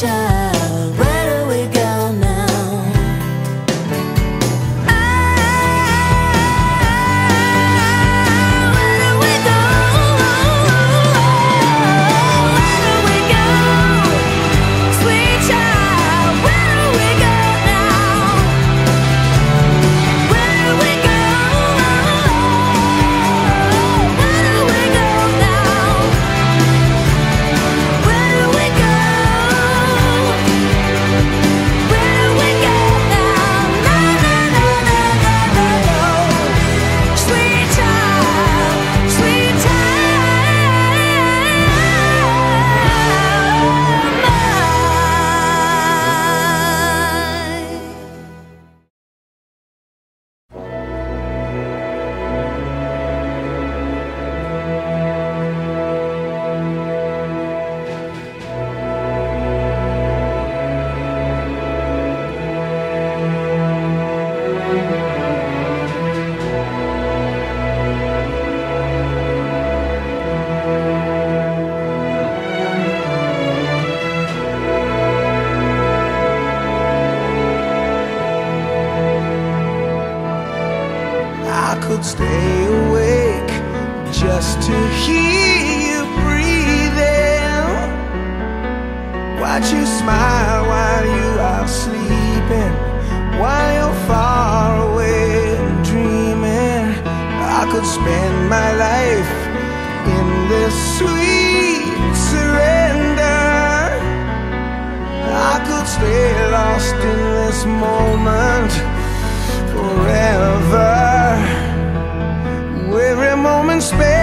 time sweet surrender. I could stay lost in this moment forever. Every moment spent.